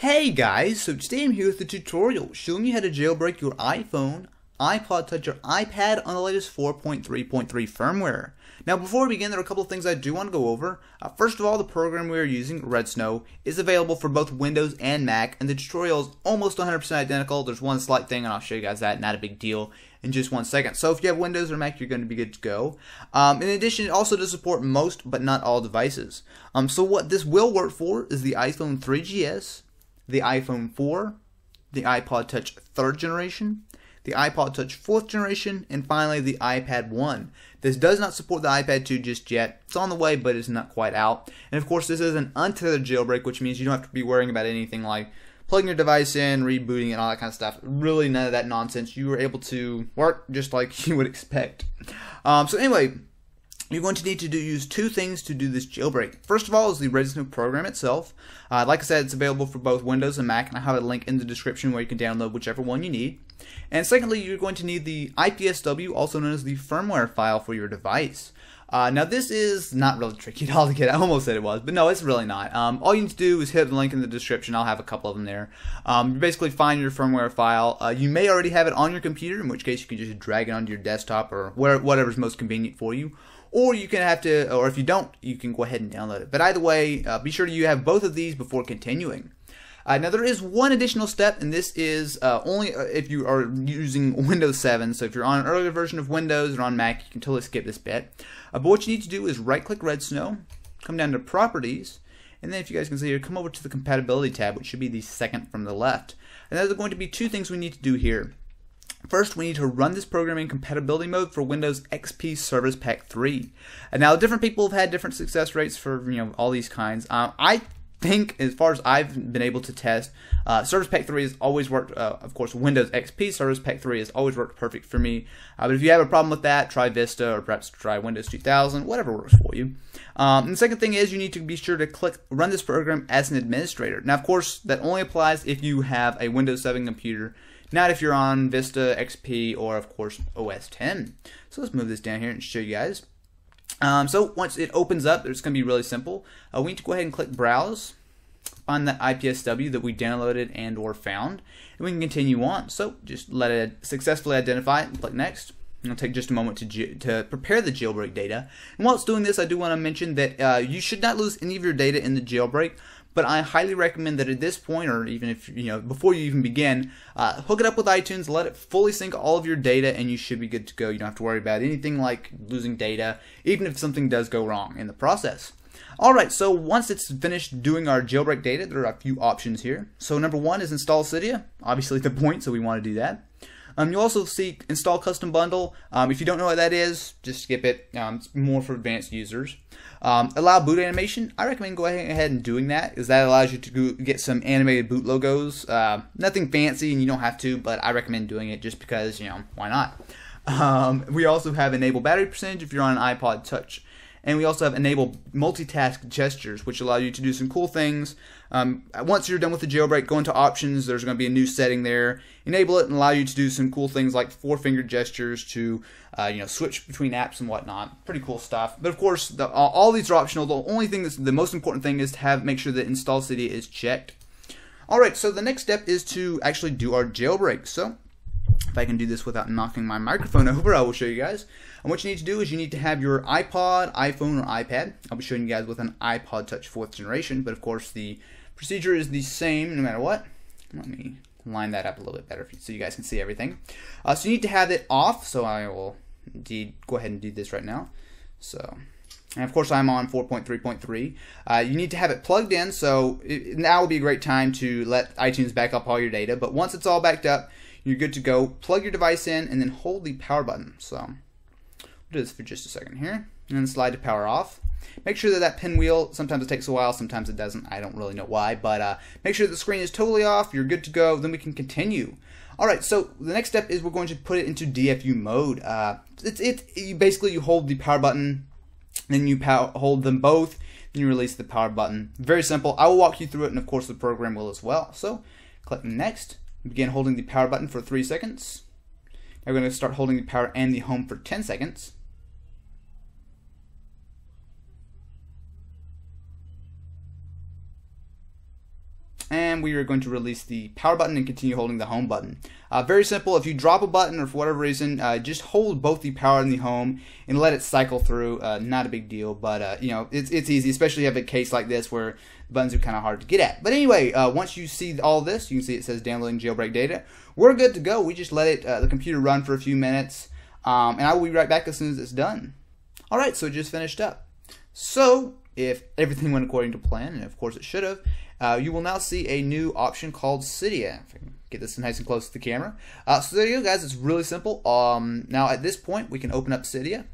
Hey guys, so today I'm here with a tutorial showing you how to jailbreak your iPhone, iPod Touch, or iPad on the latest 4.3.3 firmware. Now before we begin, there are a couple of things I do want to go over. Uh, first of all, the program we are using, redsn0w, is available for both Windows and Mac, and the tutorial is almost 100% identical. There's one slight thing, and I'll show you guys that, not a big deal, in just one second. So if you have Windows or Mac, you're going to be good to go. Um, in addition, it also does support most, but not all devices. Um, so what this will work for is the iPhone 3GS, the iPhone 4, the iPod Touch 3rd generation, the iPod Touch 4th generation, and finally the iPad 1. This does not support the iPad 2 just yet. It's on the way, but it's not quite out. And of course, this is an untethered jailbreak, which means you don't have to be worrying about anything like plugging your device in, rebooting, and all that kind of stuff. Really, none of that nonsense. You were able to work just like you would expect. Um, so anyway, you're going to need to do, use two things to do this jailbreak. First of all is the redsn0w program itself. Uh, like I said, it's available for both Windows and Mac, and I have a link in the description where you can download whichever one you need. And secondly, you're going to need the IPSW, also known as the firmware file for your device. Uh, now this is not really tricky at all to get. I almost said it was, but no, it's really not. Um, all you need to do is hit the link in the description. I'll have a couple of them there. Um, you basically find your firmware file. Uh, you may already have it on your computer, in which case you can just drag it onto your desktop or where, whatever's most convenient for you or you can have to, or if you don't, you can go ahead and download it. But either way, uh, be sure you have both of these before continuing. Uh, now there is one additional step, and this is uh, only uh, if you are using Windows 7. So if you're on an earlier version of Windows or on Mac, you can totally skip this bit. Uh, but what you need to do is right-click redsn0w, come down to Properties, and then if you guys can see here, come over to the Compatibility tab, which should be the second from the left. And there's going to be two things we need to do here. First, we need to run this program in compatibility mode for Windows XP Service Pack 3. And now, different people have had different success rates for you know all these kinds. Um, I think, as far as I've been able to test, uh, Service Pack 3 has always worked. Uh, of course, Windows XP Service Pack 3 has always worked perfect for me. Uh, but if you have a problem with that, try Vista or perhaps try Windows 2000, whatever works for you. Um, and the second thing is you need to be sure to click Run this program as an administrator. Now, of course, that only applies if you have a Windows 7 computer not if you're on Vista, XP, or of course OS 10. So let's move this down here and show you guys. Um, so once it opens up, it's going to be really simple. Uh, we need to go ahead and click Browse, find that IPSW that we downloaded and or found, and we can continue on. So just let it successfully identify it and click Next. It'll take just a moment to, to prepare the jailbreak data. And while it's doing this, I do want to mention that uh, you should not lose any of your data in the jailbreak but I highly recommend that at this point, or even if you know before you even begin, uh, hook it up with iTunes, let it fully sync all of your data, and you should be good to go. You don't have to worry about anything like losing data, even if something does go wrong in the process. Alright, so once it's finished doing our jailbreak data, there are a few options here. So number one is install Cydia, obviously the point, so we want to do that. Um, you also see install custom bundle. Um, if you don't know what that is, just skip it. Um, it's more for advanced users. Um, allow boot animation. I recommend going ahead and doing that because that allows you to get some animated boot logos. Uh, nothing fancy and you don't have to, but I recommend doing it just because, you know, why not? Um, we also have enable battery percentage if you're on an iPod Touch. And we also have enable multitask gestures, which allow you to do some cool things. Um, once you're done with the jailbreak, go into options. There's going to be a new setting there. Enable it and allow you to do some cool things like four finger gestures to, uh, you know, switch between apps and whatnot. Pretty cool stuff. But of course, the, all, these are optional. The only thing that's the most important thing is to have make sure that install Cydia is checked. All right, so the next step is to actually do our jailbreak. So if I can do this without knocking my microphone over, I will show you guys. And what you need to do is you need to have your iPod, iPhone, or iPad. I'll be showing you guys with an iPod Touch 4th generation, but of course the procedure is the same no matter what. Let me line that up a little bit better so you guys can see everything. Uh, so you need to have it off, so I will indeed go ahead and do this right now. So, and of course I'm on 4.3.3. Uh, you need to have it plugged in, so it, now would be a great time to let iTunes back up all your data. But once it's all backed up, you're good to go. Plug your device in and then hold the power button. So we'll do this for just a second here. And then slide to power off. Make sure that that pinwheel, sometimes it takes a while, sometimes it doesn't. I don't really know why, but uh, make sure the screen is totally off. You're good to go. Then we can continue. All right, so the next step is we're going to put it into DFU mode. Uh, it's it. You basically, you hold the power button, then you hold them both, then you release the power button. Very simple. I will walk you through it, and of course the program will as well. So click next. Begin holding the power button for 3 seconds. Now we're going to start holding the power and the home for 10 seconds. And we are going to release the power button and continue holding the home button. Uh, very simple. If you drop a button or for whatever reason, uh, just hold both the power and the home and let it cycle through. Uh, not a big deal, but uh, you know it's it's easy, especially if you have a case like this where buttons are kind of hard to get at. But anyway, uh, once you see all this, you can see it says downloading jailbreak data. We're good to go. We just let it uh, the computer run for a few minutes, um, and I will be right back as soon as it's done. All right, so it just finished up. So if everything went according to plan, and of course it should have, uh, you will now see a new option called Cydia. If I can get this nice and close to the camera. Uh, so there you go, guys. It's really simple. Um, now at this point, we can open up Cydia,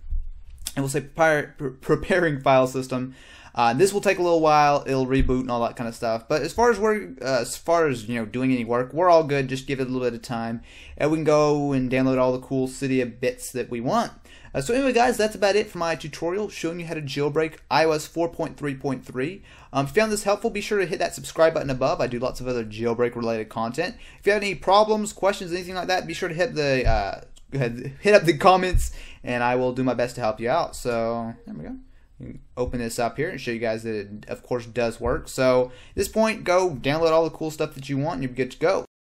and we'll say preparing file system. Uh, this will take a little while. It'll reboot and all that kind of stuff. But as far as we're, uh, as far as you know, doing any work, we're all good. Just give it a little bit of time, and we can go and download all the cool Cydia bits that we want. Uh, so anyway, guys, that's about it for my tutorial showing you how to jailbreak iOS 4.3.3. Um, if you found this helpful, be sure to hit that subscribe button above. I do lots of other jailbreak related content. If you have any problems, questions, anything like that, be sure to hit the uh, hit up the comments, and I will do my best to help you out. So there we go. Open this up here and show you guys that it, of course, does work. So at this point, go download all the cool stuff that you want, and you're good to go.